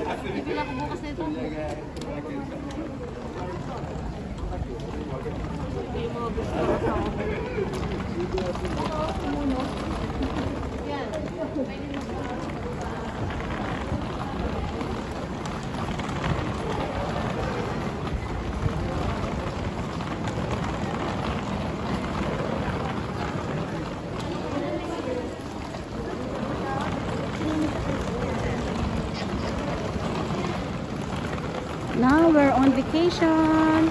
Bibili ako bukas na ito. Yung mga gusto Now we're on vacation.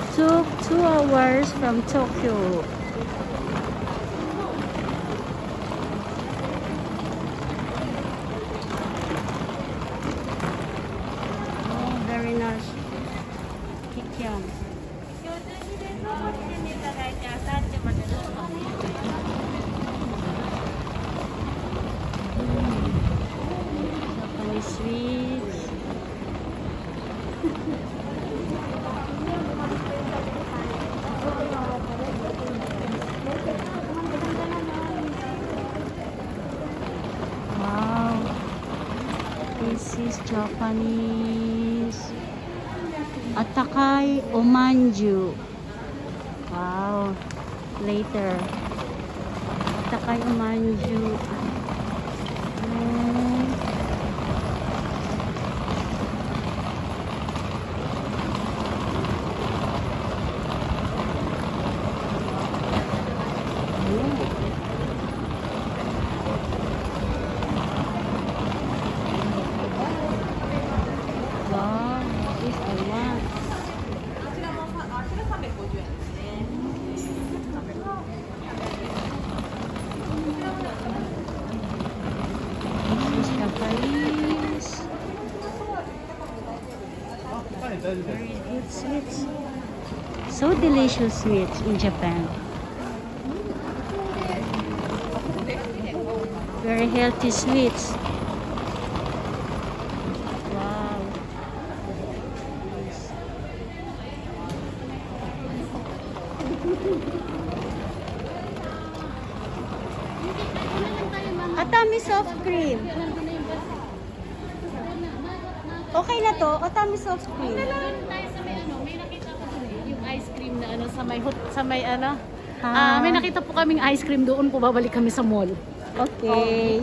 It Took two hours from Tokyo. Oh, very nice. Kikiam. Wow. This is Japanese. Atakai omanju. Wow. Later. Atakai omanju. Mm. Wow, this I want. This is Japanese. Very good sweets. So delicious sweets in Japan. Very healthy sweets. Atami soft cream. Okay na to. Atami soft cream. Doon tayo sa may ano, may nakita ko eh, yung ice cream na ano sa may hot, sa may ano. Ah. Ah, may nakita po kaming ice cream doon po babalik kami sa mall. Okay.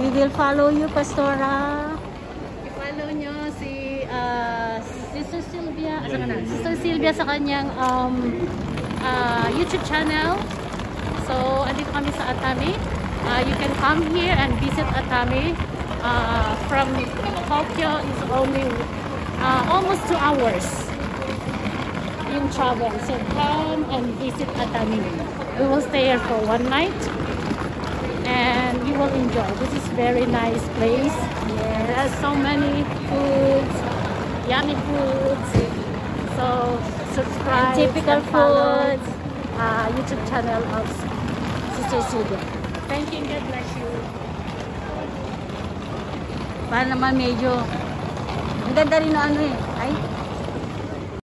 We will follow you, Pastora. I-follow nyo si ah, Sister Sylvia, asa ka na? Sister Sylvia sa kanyang um, ah, YouTube channel. So, andito kami sa Atami. Ah, you can come here and visit Atami. Ah, from Tokyo is only ah, almost two hours in travel. So, come and visit Atami. We will stay here for one night and you will enjoy. This is very nice place. There are so many foods, yummy foods. So subscribe. And typical and foods. Uh, YouTube channel of Sister Sylvia. Thank you and God bless you. Para naman medyo, ang ganda rin ano eh. Ay,